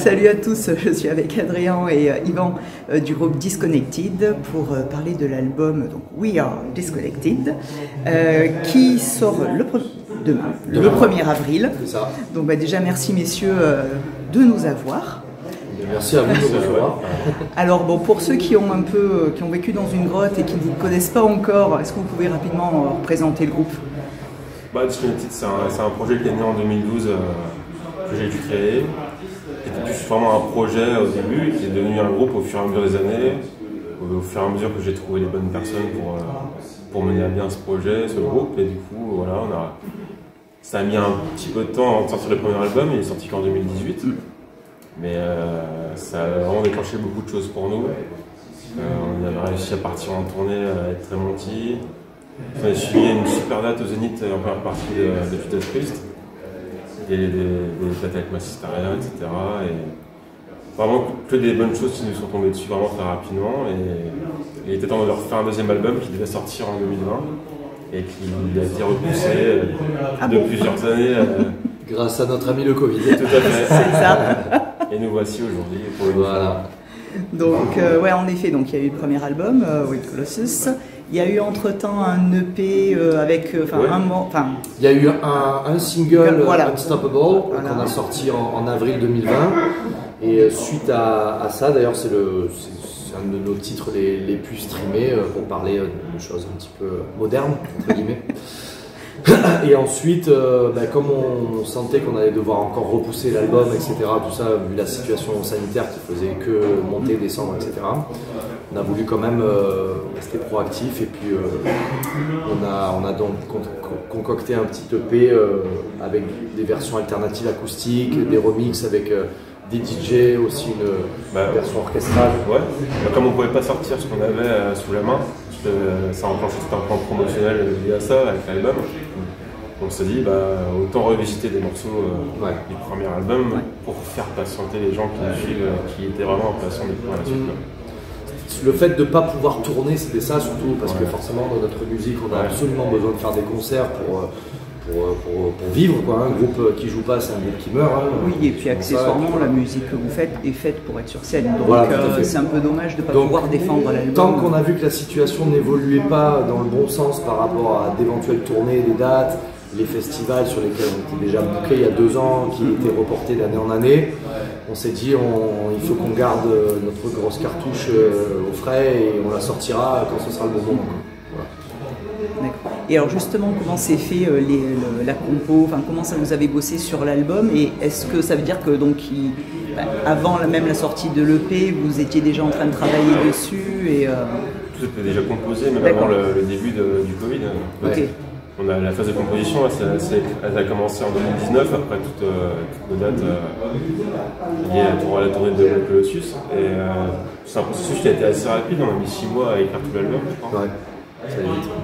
Donc salut à tous, je suis avec Adrien et euh, Yvan euh, du groupe Disconnected pour euh, parler de l'album donc We Are Disconnected euh, qui sort le, pre- demain, le 1er avril. C'est ça. Donc bah, déjà merci messieurs de nous avoir. Merci à vous de nous recevoir. Alors bon pour ceux qui ont un peu qui ont vécu dans une grotte et qui ne vous connaissent pas encore, est-ce que vous pouvez rapidement présenter le groupe? Bah, Disconnected, c'est un, c'est un projet qui est né en 2012 euh, que j'ai dû créer. Plus vraiment un projet au début, qui est devenu un groupe au fur et à mesure des années, au, fur et à mesure que j'ai trouvé les bonnes personnes pour, euh, pour mener à bien ce projet, ce groupe. Et du coup, voilà, on a, ça a mis un petit peu de temps de sortir le premier album, il est sorti qu'en 2018. Mais euh, ça a vraiment déclenché beaucoup de choses pour nous. Euh, on avait réussi à partir en tournée avec Tremonti. On a suivi une super date au Zénith en première partie de, de Judas. Des dates avec Massistaria, etc. Et vraiment que des bonnes choses qui nous sont tombées dessus vraiment très rapidement. Et il était temps de leur faire un deuxième album qui devait sortir en 2020 et qui a été repoussé euh, Ah de bon plusieurs années. euh, Grâce à notre ami le Covid. tout à fait. C'est ça Et nous voici aujourd'hui pour le Voilà. Donc, euh, ouais, en effet, donc il y a eu le premier album, euh, With Colossus. Il y a eu entre-temps un EP euh, avec, euh, enfin, Ouais. un mot, Il y a eu un, un single Voilà. Unstoppable Voilà. qu'on a sorti en, en avril 2020. Et euh, suite à, à ça, d'ailleurs, c'est le- un de nos titres les, les plus streamés euh, pour parler euh, de choses un petit peu modernes, entre guillemets. Et ensuite, euh, bah, comme on sentait qu'on allait devoir encore repousser l'album, etc., tout ça, vu la situation sanitaire qui faisait que monter, descendre, etc., on a voulu quand même euh, rester proactif et puis euh, on, a, on a donc con- con- concocté un petit EP avec des versions alternatives acoustiques, des remixes avec des DJ, aussi une Bah, version orchestrale. Ouais, Bah, comme on pouvait pas sortir ce qu'on avait euh, sous la main, euh, ça a enclenché tout un plan promotionnel lié à ça, avec l'album. On s'est dit, bah, autant revisiter des morceaux euh, Ouais. du premier album pour faire patienter les gens qui nous suivent, euh, qui étaient vraiment impatients de découvrir la suite. quoi. Le fait de ne pas pouvoir tourner, c'était ça surtout, parce que forcément dans notre musique, on a Ouais. absolument besoin de faire des concerts pour, euh, pour, pour- pour vivre. Quoi. Un groupe qui joue pas, c'est un groupe qui meurt. hein. oui, et puis accessoirement, la musique que vous faites est faite pour être sur scène. Donc, Voilà, euh, c'est un peu dommage de ne pas Donc, pouvoir défendre l'album. Tant qu'on a vu que la situation n'évoluait pas dans le bon sens par rapport à d'éventuelles tournées, des dates, les festivals sur lesquels on était déjà bouclés il y a deux ans, qui étaient reportés d'année en année, on s'est dit on- il faut qu'on garde euh, notre grosse cartouche euh, au frais et on la sortira quand ce sera le bon moment. Voilà. Et alors justement, comment s'est fait euh, les- le- la compo? Enfin, comment ça vous avez bossé sur l'album? Et est-ce que ça veut dire que donc, il- bah, avant même la sortie de l'EP, vous étiez déjà en train de travailler dessus et euh, Tout était déjà composé, même avant le, le début de- du Covid. On a la phase de composition, elle, elle a commencé en 2019, après toutes, euh, toutes nos dates euh, liées à, la tournée de Colossus. Et euh, c'est un processus qui a été assez rapide, on a mis 6 mois à écrire tout l'album, je crois. Ouais.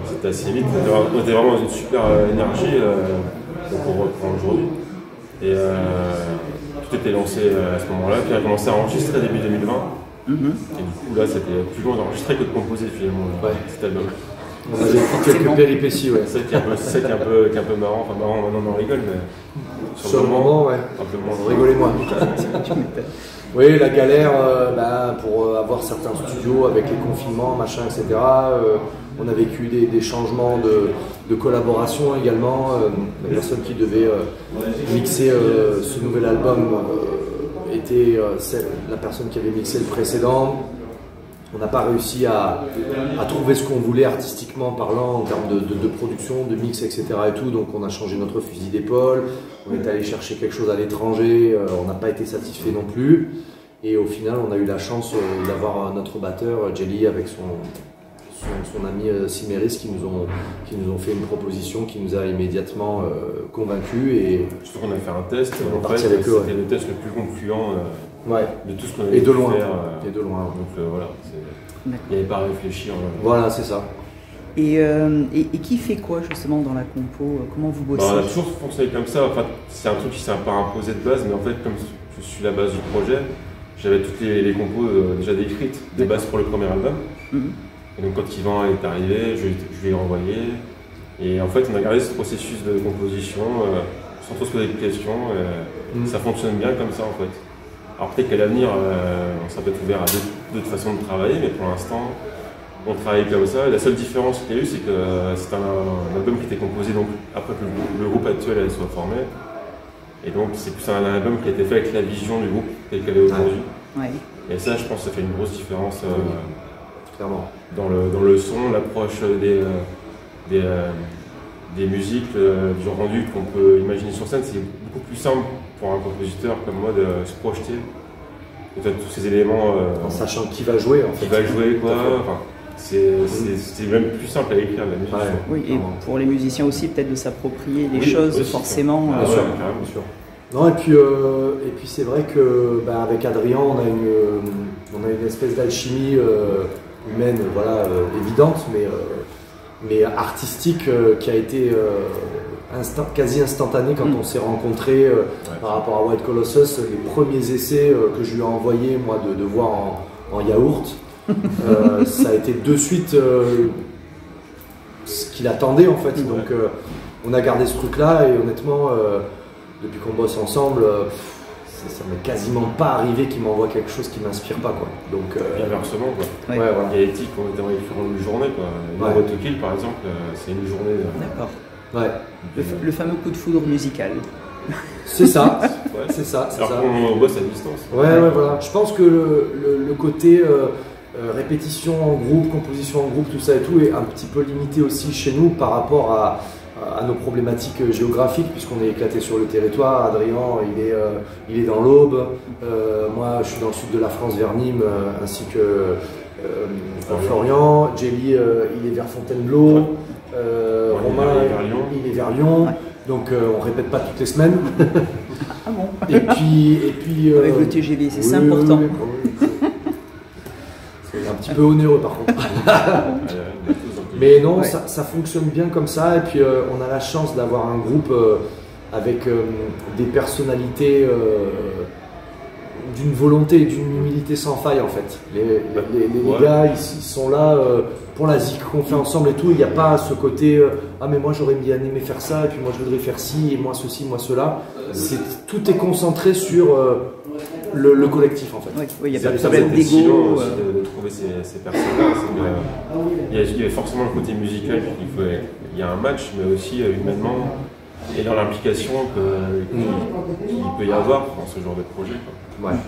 C'était assez vite, on était vraiment- dans une super euh, énergie donc on reprend aujourd'hui. Et tout était lancé à ce moment-là, puis on a commencé à enregistrer début 2020. Et du coup là c'était plus loin d'enregistrer que de composer finalement Ouais. cet album. On avait fait quelques péripéties, ouais. C'est un un peu, un peu marrant, enfin marrant maintenant on en rigole, mais Sur le moment, ouais. un peu moins. Rigolez moins. tu m'étonnes. Oui, la galère euh, bah, pour euh, avoir certains studios avec les confinements, machin, etc. euh, on a vécu des, des changements de, de collaboration également. euh, la personne qui devait mixer ce nouvel album était la personne qui avait mixé le précédent. On n'a pas réussi à, à trouver ce qu'on voulait artistiquement parlant en termes de, de- de production, de mix, etc. Et tout. Donc on a changé notre fusil d'épaule. On est allé chercher quelque chose à l'étranger. euh, on n'a pas été satisfait non plus. Et au final, on a eu la chance euh, d'avoir euh, notre batteur Jelly avec son, son, son ami euh, Siméris qui nous, ont, qui nous ont fait une proposition qui nous a immédiatement convaincus. Et, Surtout qu'on a fait un test, On est en parti fait, avec eux, c'était ouais. le test le plus concluant ouais, de tout ce qu'on avait et de loin. faire. euh, Et de loin. donc euh, voilà, il n'y avait pas à réfléchir. euh. Voilà, c'est ça. Et, euh, et, et qui fait quoi justement dans la compo Comment vous Bah, bossez on a toujours fonctionné comme ça. Enfin, c'est un truc qui s'est pas imposé de base, mais en fait, comme je suis la base du projet, j'avais toutes les, les compos euh, déjà décrites, des bases pour le premier album. Mhm. Et donc, quand Yvan est arrivé, je, je lui ai envoyé. Et en fait, on a gardé ce processus de composition euh, sans trop se poser de questions. Mhm. Ça fonctionne bien comme ça, en fait. Alors peut-être qu'à l'avenir, euh, on sera peut-être ouvert à d'autres façons de travailler, mais pour l'instant, on travaille comme ça. La seule différence qu'il y a eu, c'est que c'est un, album qui était composé donc, après que le, groupe actuel soit formé. Et donc c'est plus un album qui a été fait avec la vision du groupe tel qu'elle est aujourd'hui. Et ça, je pense que ça fait une grosse différence euh, Clairement. Dans, le, dans le son, l'approche des, euh, des, euh, des, musiques, du rendu qu'on peut imaginer sur scène. C'est beaucoup plus simple pour un compositeur comme moi de se projeter. tous ces éléments. en sachant qui va jouer en fait. Qui va jouer quoi. c'est même plus simple à écrire la musique. oui, et pour les musiciens aussi, peut-être de s'approprier les choses, forcément. Bien, sûr, bien sûr. Non, et puis, euh, et puis c'est vrai que bah, avec Adrien, on a une, on a une espèce d'alchimie euh, humaine, voilà, euh, évidente, mais, mais artistique qui a été instant, quasi instantanée quand mm. on s'est rencontrés par rapport à White Colossus. Les premiers essais que je lui ai envoyés, moi, de, de voir en, yaourt, ça a été de suite ce qu'il attendait en fait. Donc on a gardé ce truc-là et honnêtement depuis qu'on bosse ensemble, euh, ça m'est quasiment pas arrivé qu'il m'envoie quelque chose qui m'inspire pas quoi. Donc euh, inversement quoi. Ouais. voilà. Il y a éthique, on était en une journée quoi. Ouais. Kill par exemple, euh, c'est une journée. D'accord. Ouais. Le, fameux coup de foudre musical. C'est ça, c'est ça. Alors qu'on bosse à distance. Ouais, ouais, voilà. Je pense que le, côté répétition en groupe, composition en groupe, tout ça et tout est un petit peu limité aussi chez nous par rapport à, à nos problématiques géographiques, puisqu'on est éclaté sur le territoire. Adrien, il est, euh, il est dans l'Aube. Euh, moi, je suis dans le sud de la France, vers Nîmes, euh, ainsi que Florian. Jelly, il est vers Fontainebleau. Romain, il est vers Lyon. Donc, on répète pas toutes les semaines. ah bon Et puis. Et puis Avec le TGV, c'est important. c'est un petit peu onéreux, par contre. Mais non, ça, fonctionne bien comme ça. Et puis, euh, on a la chance d'avoir un groupe euh, avec euh, des personnalités d'une volonté et d'une sans faille, en fait. Les, gars, ils, sont là pour la zik qu'on fait ensemble et tout. Il n'y a pas ce côté Ah, mais moi, j'aurais bien aimé faire ça, et puis moi, je voudrais faire ci, et moi, ceci, moi, cela. Tout est concentré sur le, collectif en fait. Oui, il y a pas de problème d'ego. Euh. De, trouver ces, personnes-là. Il, y a forcément le côté musical, il, faut, il y a un match, mais aussi euh, humainement, et dans l'implication qu'il peut y avoir dans ce genre de projet. Ouais.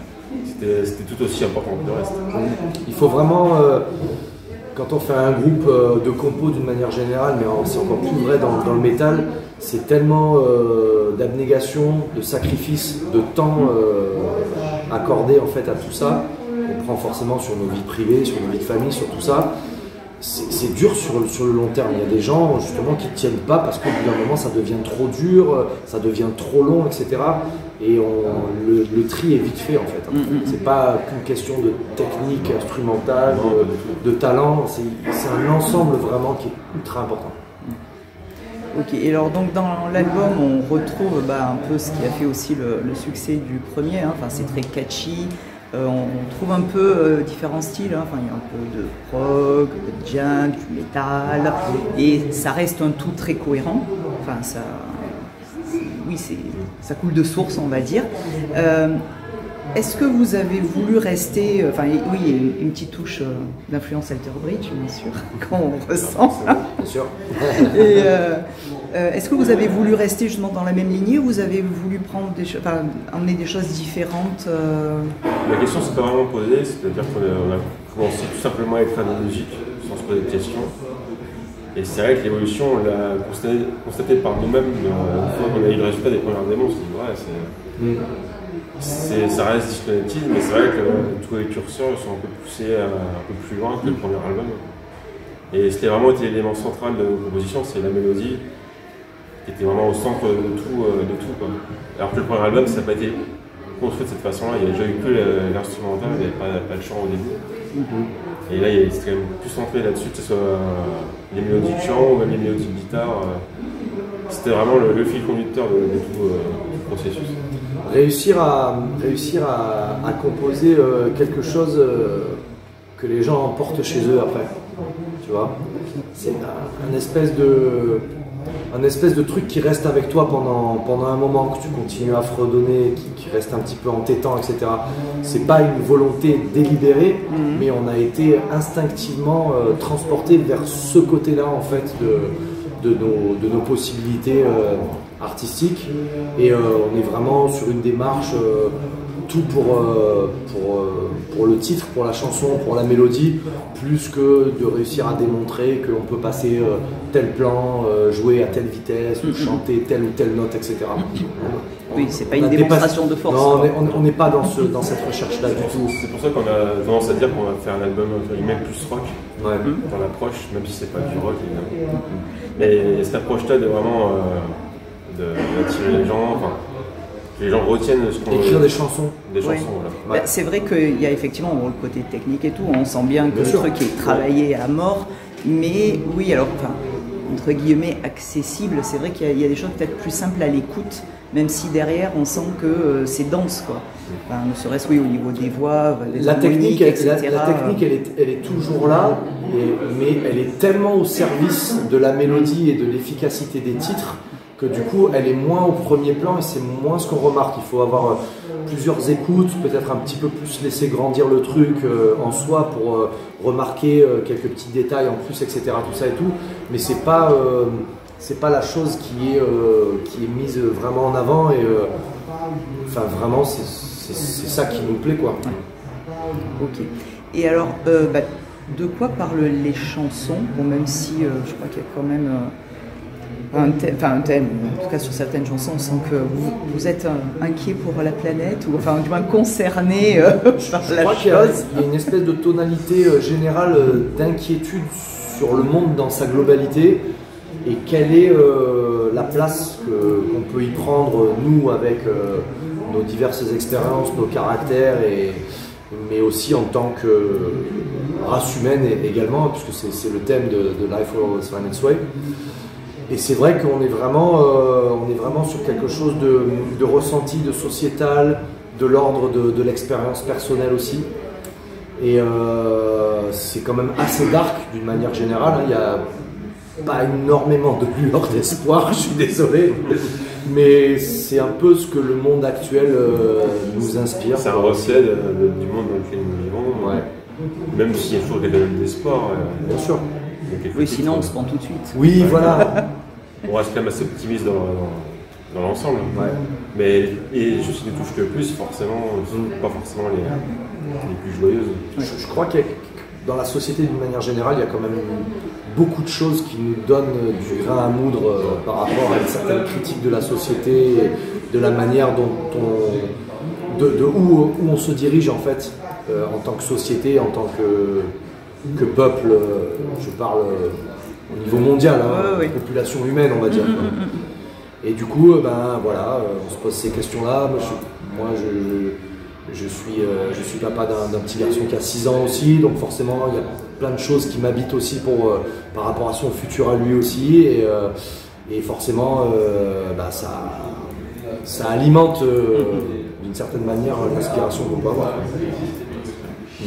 C'était tout aussi important que le reste. Il faut vraiment. Euh, quand on fait un groupe de compos d'une manière générale, mais c'est encore plus vrai dans, le métal, c'est tellement d'abnégation, de sacrifice, de temps accordé en fait à tout ça. On prend forcément sur nos vies privées, sur nos vies de famille, sur tout ça. C'est dur sur, sur le long terme. Il y a des gens justement qui ne tiennent pas parce qu'au bout d'un moment ça devient trop dur, ça devient trop long, etc. Et on, le, tri est vite fait en fait. Mm, mm, mm. C'est pas qu'une question de technique instrumentale, de, de talent, c'est un ensemble vraiment qui est ultra important. Ok, et alors donc dans l'album on retrouve bah, un peu ce qui a fait aussi le, succès du premier, hein. enfin c'est très catchy, euh, on, trouve un peu euh, différents styles, hein. enfin il y a un peu de prog, de junk, du métal, et ça reste un tout très cohérent, enfin ça, oui ça coule de source on va dire. Euh, est-ce que vous avez voulu rester, euh, enfin oui, une petite touche euh, d'influence Alter Bridge, bien sûr, qu'on ressent. Bien sûr. Et euh, est-ce que vous avez voulu rester justement dans la même lignée ou vous avez voulu prendre des enfin, emmener des choses différentes La question s'est pas vraiment posée, c'est-à-dire qu'on a commencé tout simplement à la musique sans se poser de questions. Et c'est vrai que l'évolution, on l'a constatée par nous-mêmes. Une fois qu'on a eu le résultat des premières démos, on s'est dit, ouais, c'est. Mm ça reste disconnected, mais c'est vrai que tous les curseurs sont un peu poussés euh, un peu plus loin que le premier album. Et ce qui a vraiment été l'élément central de nos compositions, c'est la mélodie, qui était vraiment au centre de tout. Euh, Alors que le premier album, ça n'a pas été construit de cette façon-là, il n'y a déjà eu que l'instrumental, il n'y avait pas, le chant au début. Et là, c'était quand même plus centré là-dessus, que ce soit euh, les mélodies de chant ou même les mélodies de guitare. C'était vraiment le, fil conducteur de, tout le processus réussir à, réussir à, composer euh, quelque chose euh, que les gens emportent chez eux après. Tu vois C'est un, espèce de, un espèce de truc qui reste avec toi pendant, pendant un moment, que tu continues à fredonner, qui, qui reste un petit peu entêtant, etc. C'est pas une volonté délibérée, mais on a été instinctivement euh, transporté vers ce côté-là en fait de, de, nos, possibilités euh, artistiques. Et euh, on est vraiment sur une démarche euh, tout pour, pour, le titre, pour la chanson, pour la mélodie, plus que de réussir à démontrer qu'on peut passer tel plan, euh, jouer à telle vitesse, ou chanter telle ou telle note, etc. Oui, c'est pas une a démonstration dépassé- de force. Non, on n'est pas dans, ce, dans cette recherche-là du tout. C'est pour ça qu'on a tendance à dire qu'on va faire un album entre guillemets plus rock Ouais. dans l'approche, même si c'est pas du rock évidemment. Mais cette approche-là de vraiment euh, de- d'attirer les gens, enfin, que les gens retiennent ce qu'on Écrire des chansons. des chansons. Oui. voilà. Bah, c'est vrai qu'il y a effectivement bon, le côté technique et tout, on sent bien que Bien le sûr. truc est travaillé à mort, mais oui, alors, enfin, entre guillemets, accessible, c'est vrai qu'il y, a- il y a des choses peut-être plus simples à l'écoute, même si derrière on sent que euh, c'est dense, quoi. Enfin, ne serait-ce, oui, au niveau des voix, des La technique, elle, la, etc. la technique elle, est, elle est toujours là, et- mais elle est tellement au service de la mélodie et de l'efficacité des titres que du coup elle est moins au premier plan et c'est moins ce qu'on remarque. Il faut avoir euh, plusieurs écoutes, peut-être un petit peu plus laisser grandir le truc euh, en soi pour euh, remarquer euh, quelques petits détails en plus, etc. Tout ça et tout, mais c'est pas c'est pas la chose qui est qui est mise vraiment en avant et enfin vraiment c'est ça qui nous plaît quoi. Ok. Et alors, bah, de quoi parlent les chansons? Bon, même si je crois qu'il y a quand même un, thème, enfin, un thème, en tout cas sur certaines chansons, on sent que vous, vous êtes euh, inquiet pour la planète, ou enfin du moins concerné euh, par Je la crois qu'il y, a chose. il y a une espèce de tonalité euh, générale euh, d'inquiétude sur le monde dans sa globalité et quelle est euh, la place qu'on peut y prendre, nous, avec euh, nos diverses expériences, nos caractères, et, mais aussi en tant que race humaine également, puisque c'est le thème de, de Life Its Way. Et c'est vrai qu'on est vraiment, euh, on est vraiment sur quelque chose de, de ressenti, de sociétal, de l'ordre de, de l'expérience personnelle aussi. Et euh, c'est quand même assez dark d'une manière générale. hein. Il n'y a pas énormément de lueur d'espoir, je suis désolé. Mais c'est un peu ce que le monde actuel euh, nous inspire. C'est un reflet du monde dans lequel nous vivons. Ouais, Même s'il y a toujours des éléments d'espoir. euh, bien sûr. Oui, sinon on se prend tout de suite. Oui, voilà. On reste quand même assez optimiste dans, dans- dans l'ensemble. Ouais. Mais et juste les touches que plus, forcément, Mm. pas forcément les, les plus joyeuses. Je, je crois que dans la société d'une manière générale, il y a quand même beaucoup de choses qui nous donnent du grain à moudre euh, par rapport à une certaine critique de la société, de la manière dont on, de, de où, où on se dirige en fait euh, en tant que société, en tant que, que peuple. euh, Je parle au niveau mondial, hein, Ouais, ouais. population humaine, on va dire. quoi. Et du coup, euh, ben voilà, euh, on se pose ces questions-là. Moi, je, moi, je, je suis, euh, je suis papa d'un d'un petit garçon qui a 6 ans aussi, donc forcément, il y a plein de choses qui m'habitent aussi pour, euh, par rapport à son futur à lui aussi. Et, euh, et forcément, euh, bah, ça, ça alimente euh, d'une certaine manière l'inspiration qu'on peut avoir.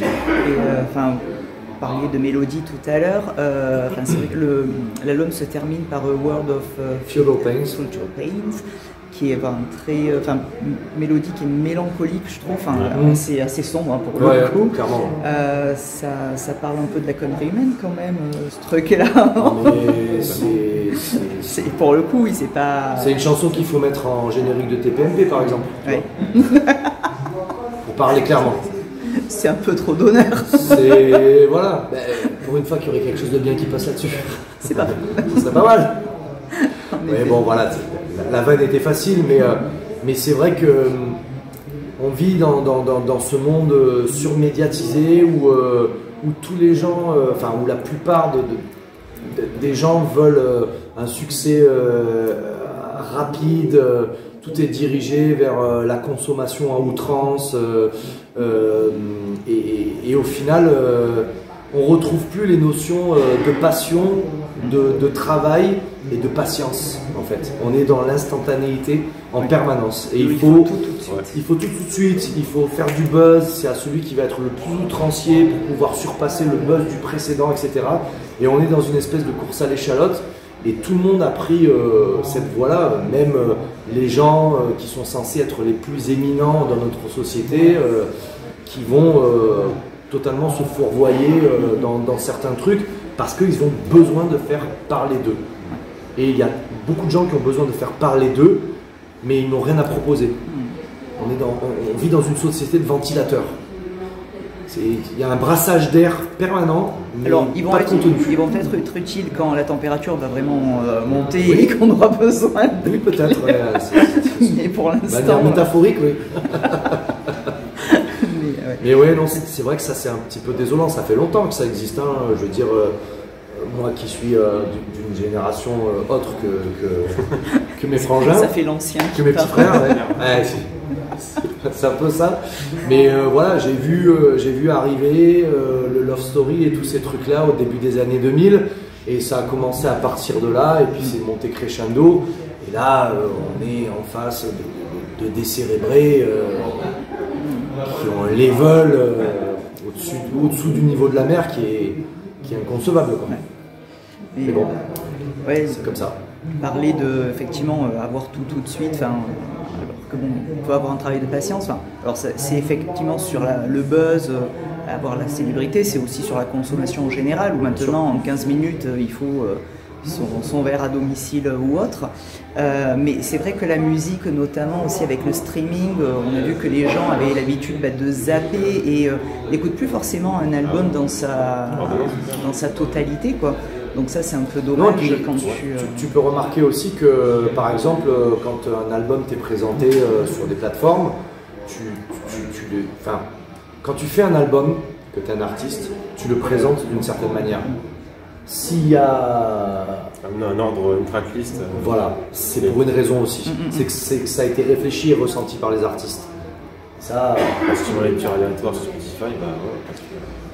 Euh, enfin, parliez de mélodie tout à l'heure. euh, enfin, c'est vrai que l'album se termine par A World of euh. Future Pains, qui est enfin, très, euh, enfin, m- mélodique et mélancolique, je trouve. Enfin, Mhm. c'est assez sombre hein, pour Ouais, le coup. clairement. Euh, ça, ça parle un peu de la connerie humaine quand même, euh, ce truc-là. C'est- pour le coup, oui, c'est pas. c'est une chanson qu'il faut mettre en générique de TPMP par exemple. Ouais. Pour parler clairement. C'est un peu trop d'honneur. C'est. Voilà. Ben, pour une fois qu'il y aurait quelque chose de bien qui passe là-dessus. C'est pas. Ce serait pas mal. Mais bon, voilà. La, vanne était facile, mais, euh, mais c'est vrai que. euh, On vit dans, dans, dans, dans ce monde euh, surmédiatisé où, où tous les gens, enfin, où la plupart de, de- de- des gens veulent un succès rapide, tout est dirigé vers euh, la consommation à outrance, euh, et, et- et au final, euh, on retrouve plus les notions euh, de passion, de, de travail et de patience. En fait, on est dans l'instantanéité en permanence, et il faut tout tout de suite. il faut tout tout de suite, il faut faire du buzz, c'est à celui qui va être le plus outrancier pour pouvoir surpasser le buzz du précédent, etc. Et on est dans une espèce de course à l'échalote Et tout le monde a pris euh, cette voie-là, même euh, les gens euh, qui sont censés être les plus éminents dans notre société, qui vont totalement se fourvoyer dans, certains trucs parce qu'ils ont besoin de faire parler d'eux. Et il y a beaucoup de gens qui ont besoin de faire parler d'eux, mais ils n'ont rien à proposer. On, est dans, on vit dans une société de ventilateurs. Il y a un brassage d'air permanent. Mais Alors, ils vont, être, ils vont peut-être être utiles quand la température va vraiment euh, monter et qu'on aura besoin de. Oui, peut-être. mais pour l'instant. métaphorique, oui. mais, ouais. non, c'est vrai que ça, c'est un petit peu désolant. Ça fait longtemps que ça existe. Hein. Je veux dire, euh, moi qui suis euh, d'une génération autre que, que, mes frangins. Ça fait l'ancien. Que mes petits frères. Ouais. c'est un peu ça. Mais euh, voilà, j'ai vu, euh, j'ai vu arriver euh, le Love Story et tous ces trucs-là au début des années 2000. Et ça a commencé à partir de là, et puis c'est monté crescendo. Et là, on est en face de, décérébrés qui ont un level au-dessus, au-dessous du niveau de la mer qui est, qui est inconcevable. Mais bon, c'est comme ça. Parler de, effectivement, avoir tout tout de suite, on peut avoir un travail de patience. alors c'est effectivement sur le buzz, euh, avoir la célébrité, c'est aussi sur la consommation en général, où maintenant en 15 minutes euh, il faut euh, son, verre à domicile ou autre. mais c'est vrai que la musique, notamment aussi avec le streaming, on a vu que les gens avaient l'habitude bah, de zapper et n'écoutent plus forcément un album dans sa, dans sa totalité. quoi. Donc ça c'est un peu dommage quand tu, euh, tu, peux remarquer aussi que par exemple quand un album t'est présenté euh, sur des plateformes, tu, enfin, quand tu fais un album, que tu es un artiste, tu le présentes d'une certaine manière. S'il y a un ordre, une tracklist. Euh, voilà, c'est pour une raison aussi. Mm, mm, mm. C'est que ça a été réfléchi et ressenti par les artistes. Ça. Si tu vois les petits aléatoires sur Spotify, bah ouais,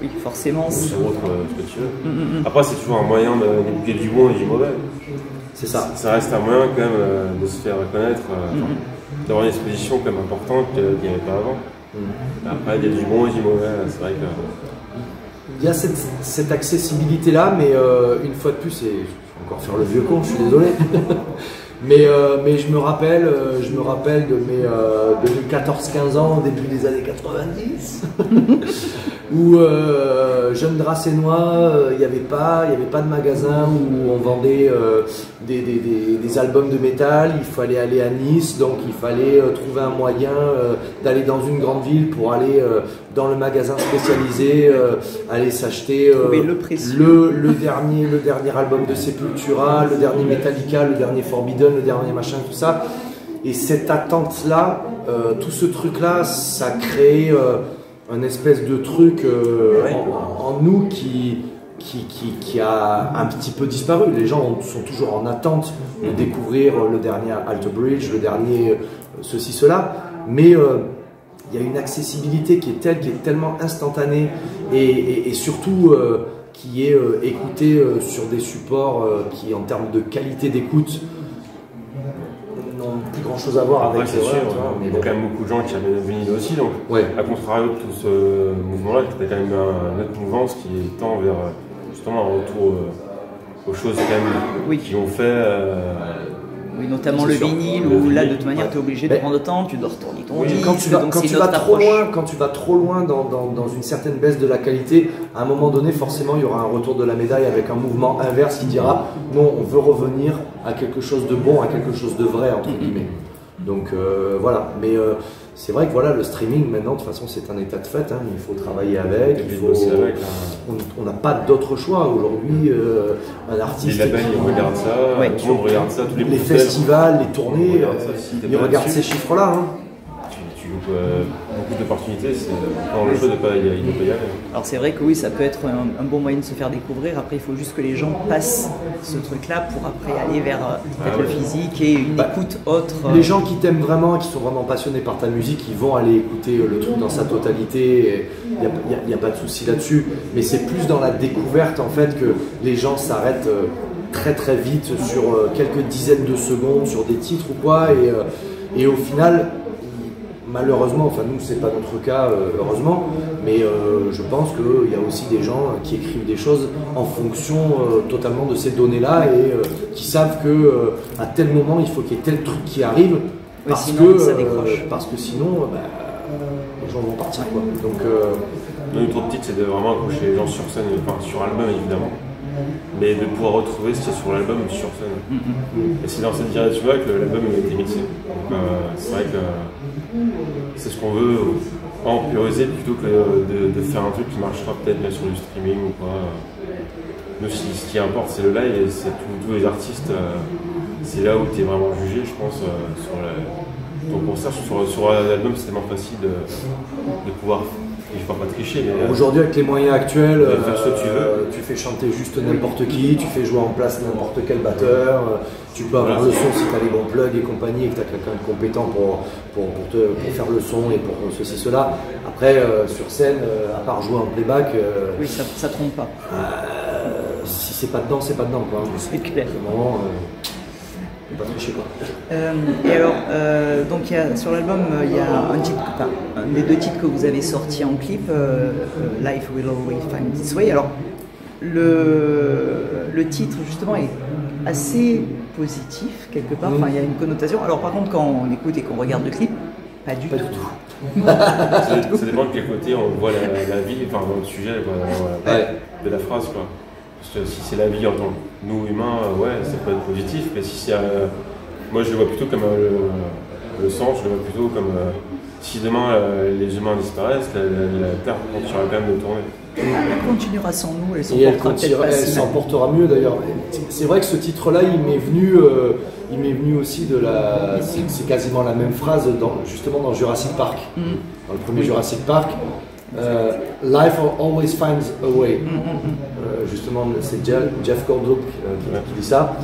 oui, forcément. Sur autre euh, ce que tu veux. Mm, mm, mm. Après, c'est toujours un moyen d'éduquer du bon et du mauvais. C'est ça. Ça reste un moyen quand même euh, de se faire reconnaître, euh, d'avoir une exposition quand même importante qu'il n'y avait pas avant. Après, il y a du bon et du mauvais, c'est vrai que. Il y a cette, cette accessibilité-là, mais une fois de plus, et je vais encore faire le vieux con, je suis désolé. mais, mais je me rappelle, je me rappelle de mes 14-15 ans, au début des années 90. où euh, jeune dracénois, euh, il n'y avait pas, il avait pas de magasin où on vendait euh, des, des, des, albums de métal. Il fallait aller à Nice, donc il fallait euh, trouver un moyen d'aller dans une grande ville pour aller dans le magasin spécialisé, aller s'acheter le, le, dernier, le dernier album de Sepultura, le dernier Metallica, le dernier Forbidden, le dernier machin, tout ça. Et cette attente-là, tout ce truc-là, ça crée un espèce de truc euh, en, nous qui, qui, qui, a un petit peu disparu. Les gens sont toujours en attente de découvrir le dernier Alto Bridge, le dernier euh, ceci, cela. Mais euh, il y a une accessibilité qui est telle, qui est tellement instantanée et, et, surtout qui est écoutée sur des supports qui, en termes de qualité d'écoute, chose à voir avec. c'est sûr, il y a quand même beaucoup de gens qui avaient le vinyle aussi, donc à contrario de tout ce mouvement-là, il y a quand même un, autre mouvance qui tend vers justement un retour euh, aux choses quand même qui ont fait. Euh, oui, notamment le vinyle, où là, de toute manière, tu es obligé de prendre le temps, tu dois retourner ton disque. Quand tu vas, quand tu vas trop loin, quand tu vas trop loin dans, dans, dans, une certaine baisse de la qualité, à un moment donné, forcément, il y aura un retour de la médaille avec un mouvement inverse qui dira non, on veut revenir à quelque chose de bon, à quelque chose de vrai, entre guillemets. Donc euh, voilà, mais euh, c'est vrai que voilà, le streaming maintenant, de toute façon, c'est un état de fait. Hein. il faut travailler avec. Il faut, hein. on n'a pas d'autre choix aujourd'hui. Euh, un artiste. Les labels, ils regardent ça. monde regarde ça. Tous les, les festivals, les tournées, ils regardent ces chiffres-là. Hein beaucoup euh, d'opportunités, c'est le choix de ne pas, y aller. Alors c'est vrai que oui, ça peut être un, bon moyen de se faire découvrir. Après, il faut juste que les gens passent ce truc-là pour après aller vers euh, ah le physique et une bah, écoute autre. Euh. Les gens qui t'aiment vraiment, qui sont vraiment passionnés par ta musique, ils vont aller écouter le truc dans sa totalité. Il n'y a, pas de souci là-dessus. Mais c'est plus dans la découverte en fait que les gens s'arrêtent très très vite sur quelques dizaines de secondes sur des titres ou quoi et, et au final malheureusement, enfin nous c'est pas notre cas euh, heureusement, mais euh, je pense qu'il y a aussi des gens qui écrivent des choses en fonction euh, totalement de ces données-là et euh, qui savent que euh, à tel moment il faut qu'il y ait tel truc qui arrive parce sinon, que ça euh, décroche. parce que sinon bah, les gens vont partir quoi. Donc euh, Notre optique, c'est de vraiment accrocher les gens sur scène, enfin sur album évidemment, mais de pouvoir retrouver ce qu'il y a sur l'album sur scène. Et c'est dans cette direction-là que l'album a été mixé. Donc, euh, c'est vrai que c'est ce qu'on veut empiriser plutôt que de, de faire un truc qui marchera peut-être sur du streaming ou quoi. Nous, ce qui- importe, c'est le live et c'est tous les artistes. euh, c'est là où tu es vraiment jugé, je pense, euh, sur la- ton concert. Sur, sur un album, c'est tellement facile de, de pouvoir. Je ne vais pas tricher, mais. euh, Aujourd'hui, avec les moyens actuels, De faire ce que tu veux. euh, tu fais chanter juste n'importe qui, tu fais jouer en place n'importe quel batteur, euh, tu peux avoir Voilà, le son si tu as les bons plugs et compagnie et que tu as quelqu'un de compétent pour, pour, pour te, pour faire le son et pour ceci, cela. Après, euh, sur scène, euh, à part jouer en playback, euh, Oui, ça, ça trompe pas. euh, si c'est pas dedans, c'est pas dedans. Quoi. C'est clair. Vraiment, euh. Euh, et alors, euh, donc il y a, sur l'album, euh, il y a un titre, enfin, un des deux titres que vous avez sortis en clip, euh, Life Will Always Find Its Way. Alors, le, le titre justement est assez positif quelque part. Enfin, il y a une connotation. Alors, par contre, quand on écoute et qu'on regarde le clip, pas du Pas tout. du tout. Ça, ça dépend de quel côté on voit la, la vie, enfin dans le sujet Ouais. de la phrase. Quoi. Parce que si c'est la vie en tant que nous humains, euh, ouais, ça peut être positif, mais si c'est. euh, moi je le vois plutôt comme euh, le, le sens, je le vois plutôt comme. euh, si demain euh, les humains disparaissent, la, la- la Terre continuera quand même de tourner. Elle continuera sans nous, elle s'en Et elle portera portera mieux d'ailleurs. C'est vrai que ce titre-là, il m'est venu, euh, il m'est venu aussi de la. C'est c'est quasiment la même phrase dans, justement dans Jurassic Park. Mm. Dans le premier Jurassic Park, euh, Life always finds a way. Mm, Euh, justement, c'est Jeff, Goldblum euh, qui, qui dit ça.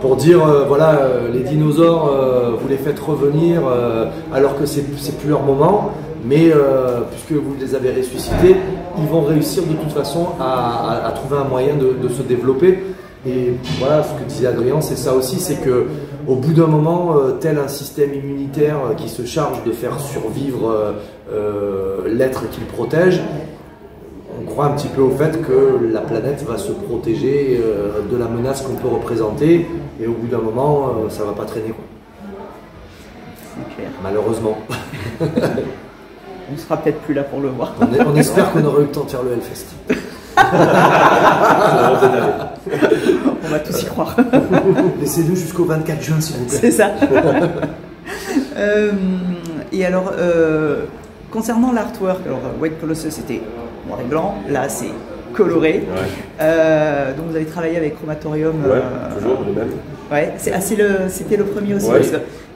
Pour dire, euh, voilà, les dinosaures, euh, vous les faites revenir euh, alors que c'est c'est plus leur moment, mais euh, puisque vous les avez ressuscités, ils vont réussir de toute façon à, à- à trouver un moyen de, de se développer. Et voilà, ce que disait Adrien, c'est ça aussi, c'est que au bout d'un moment, euh, tel un système immunitaire euh, qui se charge de faire survivre euh, l'être qu'il protège, on croit un petit peu au fait que la planète va se protéger euh, de la menace qu'on peut représenter, et au bout d'un moment, euh, ça va pas traîner, quoi. C'est clair. malheureusement. On sera peut-être plus là pour le voir. On, est- on espère qu'on aura eu le temps de faire le Hellfest. On va tous y croire. Laissez-nous jusqu'au 24 juin, s'il vous plaît. C'est ça. Euh, et alors, euh, concernant l'artwork, alors euh, White Colossus c'était noir et blanc, là c'est coloré. Ouais, Euh, donc vous avez travaillé avec Chromatorium. ouais euh, toujours le même. Ouais, c'est ah, le, c'était le premier aussi. Ouais.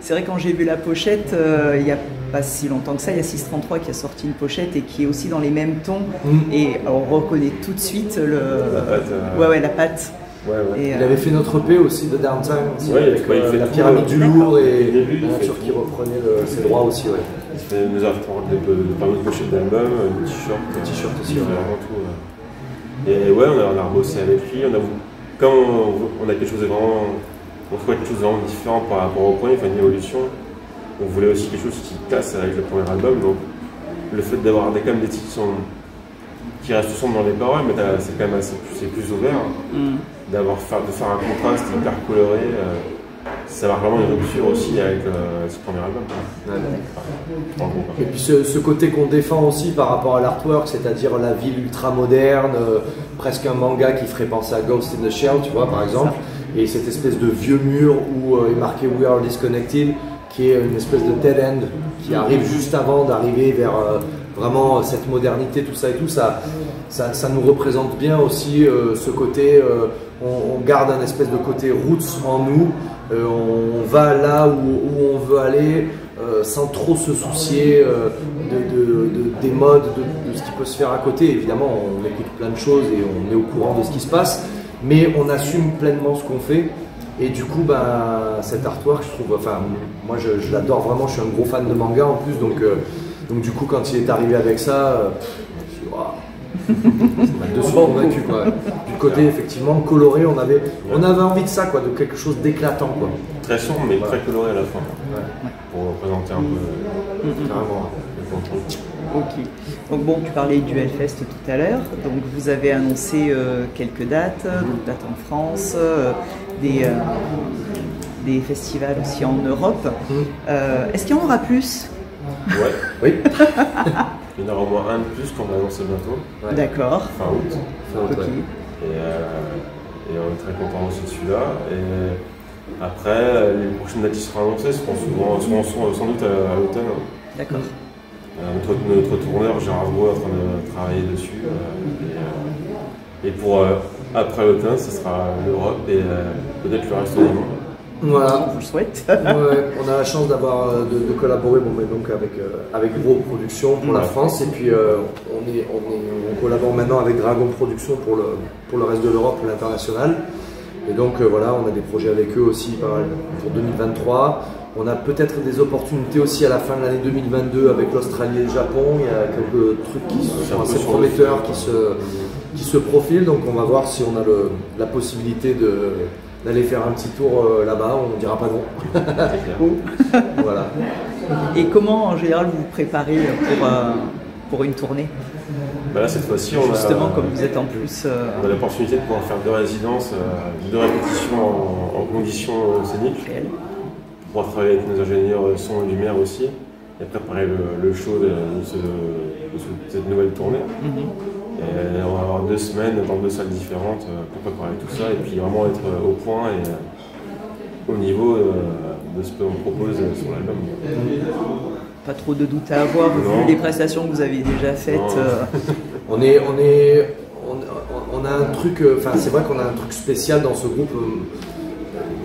C'est vrai quand j'ai vu la pochette, euh, il n'y a pas si longtemps que ça, il y a 633 qui a sorti une pochette et qui est aussi dans les mêmes tons. Mm. Et on reconnaît tout de suite le. La patte, euh, Ouais, ouais, la patte. Ouais, ouais. Et, Il euh, avait fait notre EP aussi de Downtime, Ouais, avec ouais, il euh, fait la pyramide euh, du lourd et début, la nature qui reprenait le- ses droits aussi. Ouais. Il fait nous a fait des, de, euh, des t-shirts. Des t-shirts aussi, vraiment tout. ouais. Et ouais, on a, on a rebossé avec lui. On a, comme on, on a quelque chose de vraiment. On trouvait quelque chose de vraiment différent par rapport au premier, enfin une évolution. On voulait aussi quelque chose qui casse avec le premier album. Donc le fait d'avoir des, quand même des titres qui, sont, qui restent sombres dans les paroles, mais c'est quand même assez plus, c'est plus ouvert. mm. D'avoir de faire un contraste hyper coloré. euh, ça va vraiment une rupture aussi avec euh, ce premier album. quoi. Et puis ce, ce côté qu'on défend aussi par rapport à l'artwork, c'est-à-dire la ville ultra moderne, euh, presque un manga qui ferait penser à Ghost in the Shell, tu vois, par exemple, et cette espèce de vieux mur où euh, est marqué We are disconnected, qui est une espèce de dead end qui arrive juste avant d'arriver vers euh, vraiment cette modernité, tout ça et tout, ça, ça, nous représente bien aussi euh, ce côté, on, garde un espèce de côté roots en nous, on va là où, on veut aller, sans trop se soucier de, de- de- des modes, de, de ce qui peut se faire à côté. Évidemment, on écoute plein de choses et on est au courant de ce qui se passe, mais on assume pleinement ce qu'on fait. Et du coup, ben, cet artwork, je trouve, enfin, moi je, je l'adore vraiment, je suis un gros fan de manga en plus, donc, euh, donc du coup, quand il est arrivé avec ça, euh, je me suis dit, Waouh, ça m'a de suite convaincu quoi. Du côté effectivement coloré, on avait, on avait envie de ça quoi, de quelque chose d'éclatant quoi. Très sombre mais très coloré à la fin. Ouais. Pour pour présenter un peu Carrément. Ok. Donc bon, tu parlais du Hellfest tout à l'heure. Donc vous avez annoncé euh, quelques dates, donc dates en France, euh, des, euh, des festivals aussi en Europe. Euh, Est-ce qu'il y en aura plus? Ouais, Oui. il y en aura au moins un de plus qu'on va annoncer bientôt, Ouais. D'accord. fin août. Fin août, ouais. Et, euh, et on est très content aussi de celui-là. Et après, euh, les prochaines dates qui seront annoncées seront, souvent, seront sans doute à, à l'automne. D'accord. Euh, notre, notre tourneur Gérard Gros est en train de travailler dessus. euh, et, euh, et pour euh, après l'automne, ce sera l'Europe et euh, peut-être le reste du monde. Voilà. On vous le souhaite. Ouais, on a la chance d'avoir de, de collaborer bon, mais donc avec euh, avec Gros Productions pour la. France et puis euh, on est on est on collabore maintenant avec Dragon Productions pour le pour le reste de l'Europe pour l'international et donc euh, voilà on a des projets avec eux aussi pas mal pour 2023 on a peut-être des opportunités aussi à la fin de l'année 2022 avec l'Australie et le Japon il y a quelques trucs qui sont assez prometteurs qui se qui se profilent donc on va voir si on a le, la possibilité de d'aller faire un petit tour euh, là-bas on dira pas non C'est clair. voilà. Et comment en général vous vous préparez pour, euh, pour une tournée? Bah là, cette fois-ci, on Justement, a, comme vous êtes en plus. euh, on a l'opportunité de pouvoir faire deux résidences, deux répétitions en, en conditions scéniques. Pour pouvoir travailler avec nos ingénieurs euh, son et lumière aussi, et préparer le, le show de, de ce- de ce- de cette nouvelle tournée. Mhm. Et on va avoir deux semaines dans deux salles différentes euh, pour préparer tout ça, et puis vraiment être euh, au point et euh, au niveau euh, de ce qu'on propose euh, sur l'album. Pas trop de doute à avoir vu les prestations que vous avez déjà faites. Euh, On est, on est, on, on a un truc, euh, enfin c'est vrai qu'on a un truc spécial dans ce groupe. euh,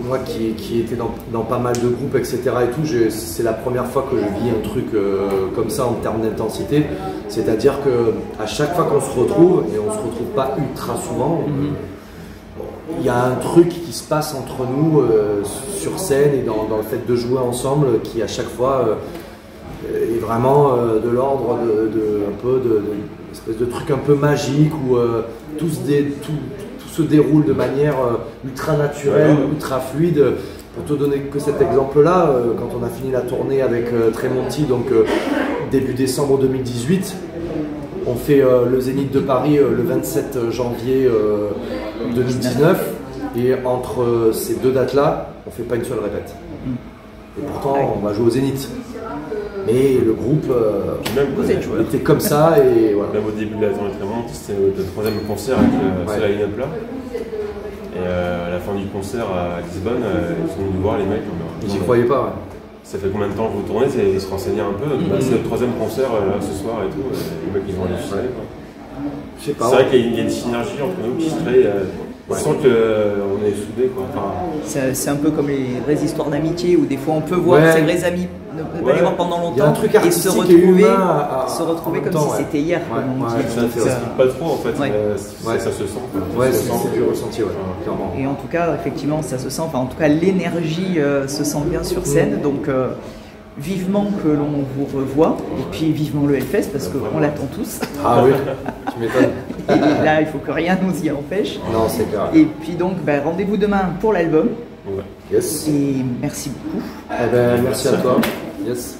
Moi qui, qui était dans, dans pas mal de groupes, etc. et tout, c'est la première fois que je vis un truc euh, comme ça en termes d'intensité. C'est-à-dire que à chaque fois qu'on se retrouve, et on se retrouve pas ultra souvent, bon, il y a un truc qui se passe entre nous euh, sur scène et dans, dans le fait de jouer ensemble qui à chaque fois euh, est vraiment de l'ordre de, de- un peu de, espèce de truc un peu magique où tout- tout se déroule de manière euh, ultra naturelle, Ouais, ouais. ultra fluide. Pour te donner que cet exemple-là, euh, quand on a fini la tournée avec euh, Tremonti, donc euh, début décembre 2018, on fait euh, le Zénith de Paris euh, le 27 janvier euh, 2019 et entre euh, ces deux dates-là, on fait pas une seule répète. Et pourtant, on va jouer au Zénith. Mais le groupe euh, même, était comme ça et voilà. Même au début de la tournée Trémonte, c'était le troisième concert avec euh, Ouais. ce line-up là. Et euh, à la fin du concert à Lisbonne, euh, ils sont venus nous voir les mecs. J'y demandé, croyais pas. ouais. Ça fait combien de temps que vous tournez? C'est- Ils se renseignaient un peu. Bah, c'est notre troisième concert là, ce soir et tout. et les mecs ils ont halluciné. C'est vrai qu'il y, a une- il y a une synergie entre nous qui se crée. Euh, On sent qu'on est soudés. Quoi. Enfin, C'est un peu comme les vraies histoires d'amitié où des fois on peut voir Ouais. ses vrais amis, ne ne pas Ouais. les voir pendant longtemps truc et se et retrouver, humain à- à- se retrouver comme temps, si c'était hier. Ça fait, se Donc, explique pas trop en fait, mais ça, se sent. Ouais, se c'est du ressenti, clairement. Et en tout cas, effectivement, ça se sent. Enfin, en tout cas, l'énergie euh, se sent bien sur scène. Donc, euh, vivement que l'on vous revoit. Et puis, vivement le Hellfest parce qu'on l'attend tous. Ah oui, tu m'étonnes. Et là, il faut que rien nous y empêche. Non, c'est clair. Et puis, donc, ben, rendez-vous demain pour l'album. Ouais. Yes. Et merci beaucoup. Eh ben, merci à toi. Yes.